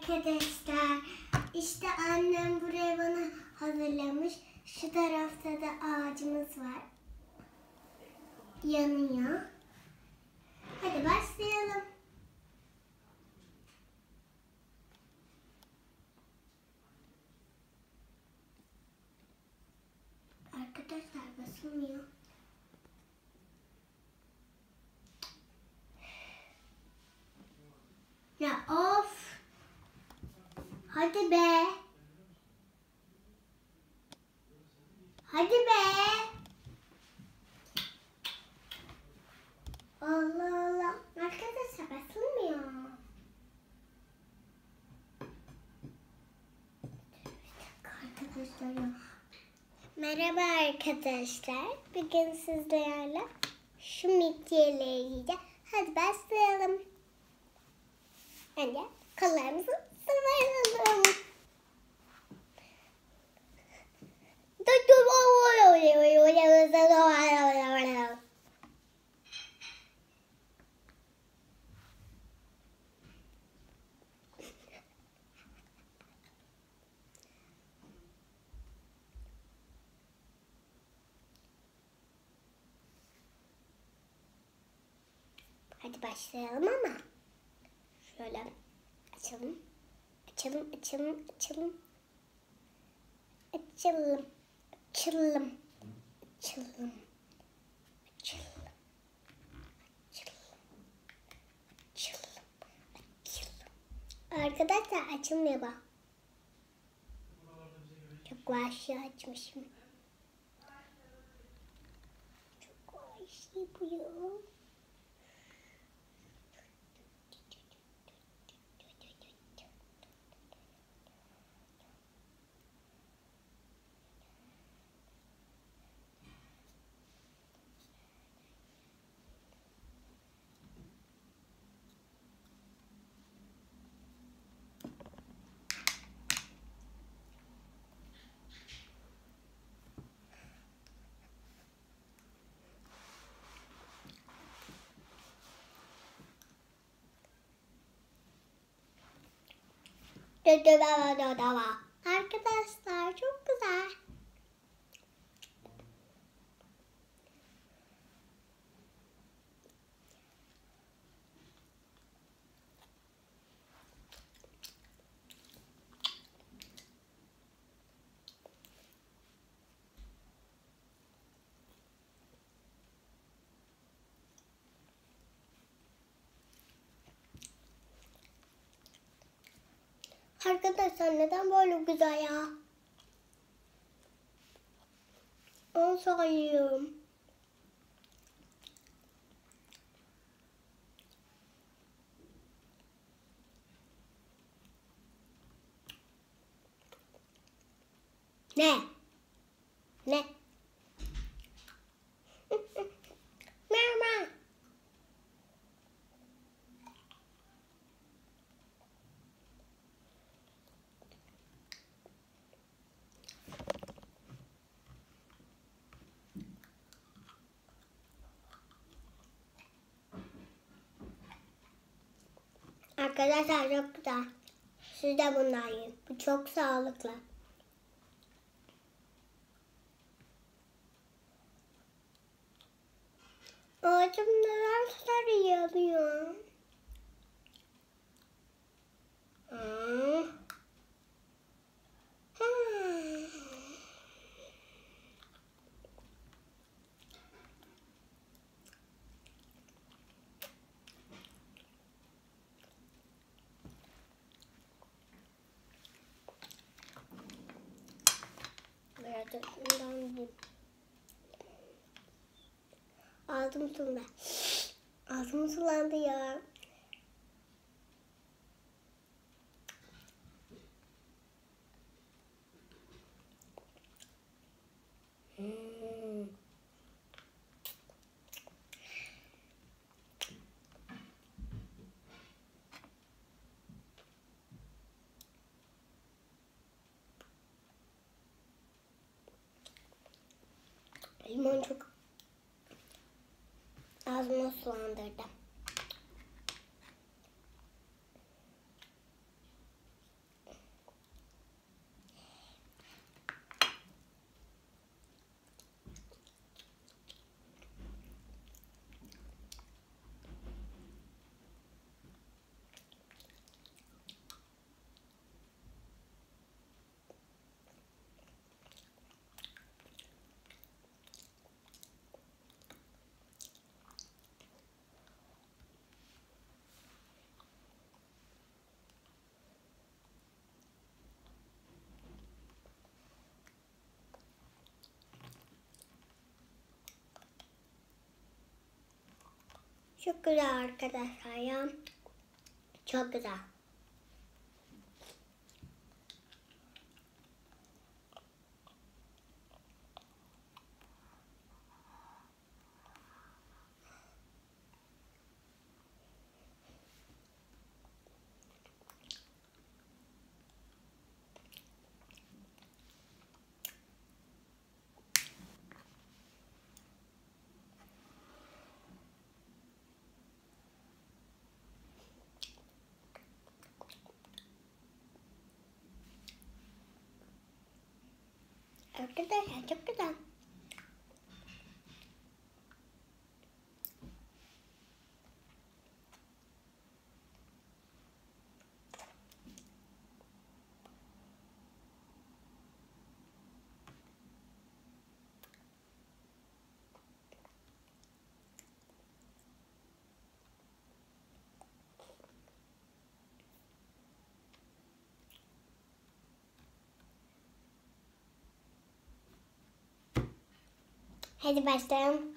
arkadaşlar. İşte annem buraya bana hazırlamış. Şu tarafta da ağacımız var. Yanıyor. Hadi başlayalım. Arkadaşlar basılmıyor. Ya of. Hadi be. Hadi be. Allah Allah. Arkadaşlar basılmıyor. Arkadaşlar. Merhaba arkadaşlar. Bugün sizlerle şu midyeyle yiyeceğiz. Hadi başlayalım. Önce kollarımızı sıvayalım. Hadi başlayalım ama. Şöyle açalım. Açalım, açalım, açalım. Açalım. Açalım. Açalım. Açalım. Arkadaşlar açılmıyor bak. Çok vahşi açmışım. Çok vahşi bu ya. Arkadaşlar çok güzel. Arkadaşlar neden böyle güzel ya? On sayıyorum. Ne? Ne? Mama. Arkadaşlar çok güzel. Siz de bundan yiyin. Bu çok sağlıklı. yaptım. Bundan bu. Ağzım sulandı. Ağzım sulandı ya. Ağzımı sulandırdı. Çok güzel arkadaşlar ya. Çok güzel. Arkadaşlar çok güzel. Hadi başlayalım.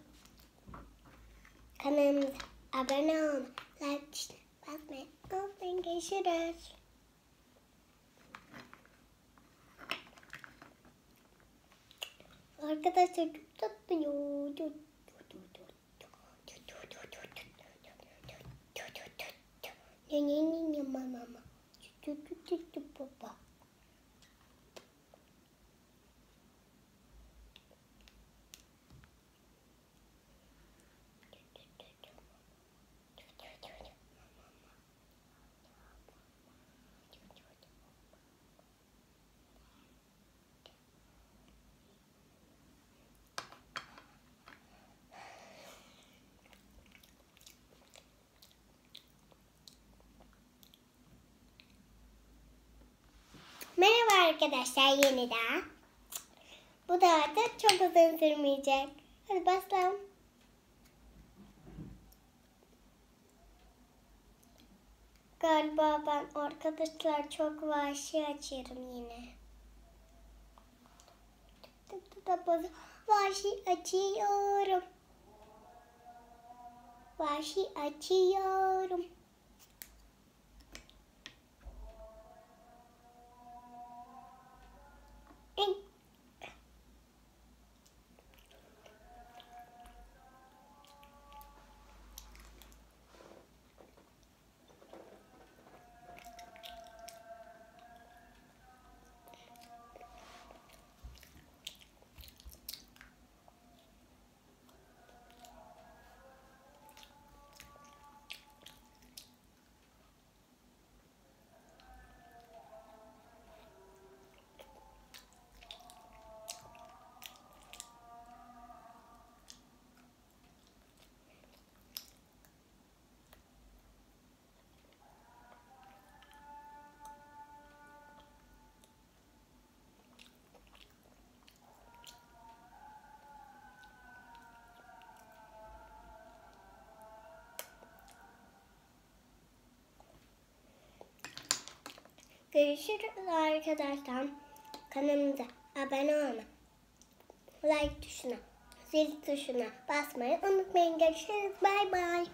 Kanalımıza abone olun. Like tuşuna basmayı unutmayın. Görüşürüz. Arkadaşlar çok tatlı ya. Ne ne ne ne mama. Baba. Merhaba arkadaşlar yeniden. Bu da artık çok uzun sürmeyecek. Hadi başlayalım. Galiba ben arkadaşlar çok vahşi açıyorum yine. Vahşi açıyorum. Vahşi açıyorum. Görüşürüz arkadaşlar. Kanalımıza abone olmayı, like tuşuna, zil tuşuna basmayı unutmayın. Görüşürüz. Bay bay.